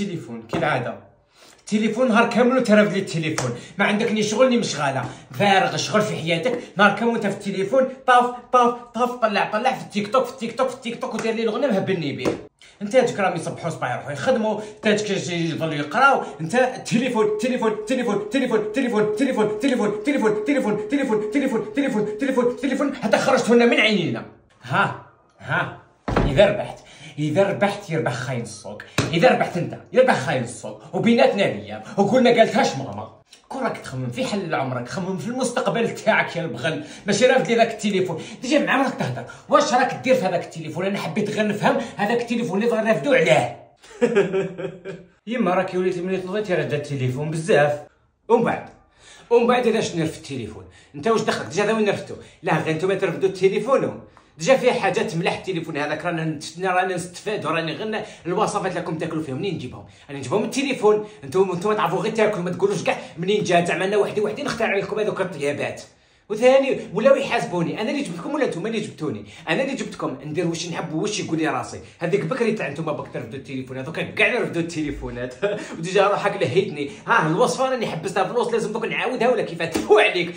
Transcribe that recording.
التليفون كالعاده التليفون نهار كامل وترفد لي التليفون ما عندك ني شغل ني مشغاله فارغ شغل في حياتك نهار كامل وانت في التليفون طاف طاف طاف طلع طلع في التيك توك في التيك توك في التيك توك ودير لي الغنى مهبلني به انت هادوك راهم يصبحوا صباح يروحوا يخدموا انت هادوك يضلوا يقراو انت التليفون التليفون التليفون التليفون التليفون التليفون التليفون التليفون التليفون التليفون التليفون التليفون التليفون التليفون حتى خرجته لنا من عينينا ها ها إذا ربحت إذا ربحت يربح خاين السوق إذا ربحت أنت يربح خاين السوق وبيناتنا ليام وقلنا قالتهاش ماما راك تخمم في حل عمرك خمم في المستقبل تاعك يا البغل ماشي رافد لي ذاك التليفون. déjà مع راك تهضر واش راك دير في هذاك التليفون؟ أنا حبيت غير نفهم هذاك التليفون اللي رافدو علاه. يما راكي وليتي ملي تنوضيتي راه التليفون بزاف. ومن بعد؟ ومن بعد علاش نرفد التليفون؟ أنت واش دخلك؟ déjà وين نرفدو لا غير نتوما ترفدوا التليفون. déjà فيه حاجات ملاح التليفون هذاك رانا رانا نستفاد وراني غير الوصفات لكم تاكلوا فيهم منين نجيبهم؟ أنا نجيبهم من التليفون. أنتم أنتم تعرفوا غير تاكلوا ما تقولوش كاع منين جات زعما أنا وحدي وحدي نختار لكم هذوك الطيابات. وثاني ولاو يحاسبوني. أنا اللي جبتكم ولا أنتم؟ اللي جبتوني. أنا اللي جبتكم. ندير واش نحب واش يقول لي راسي. هذيك بكري تاع أنتم بك ترفدوا التليفون هذوك كاع رفدوا التليفونات. و déjà روحك لهيتني. ها الوصفة راني حبستها في الوسط لازم دوك نعاودها ولا كيف تفو عليك